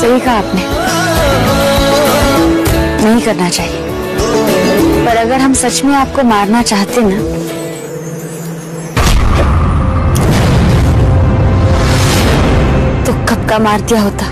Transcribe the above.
सही कहा आपने। नहीं करना चाहिए। पर अगर हम सच में आपको मारना चाहते ना तो कब का मार दिया होता?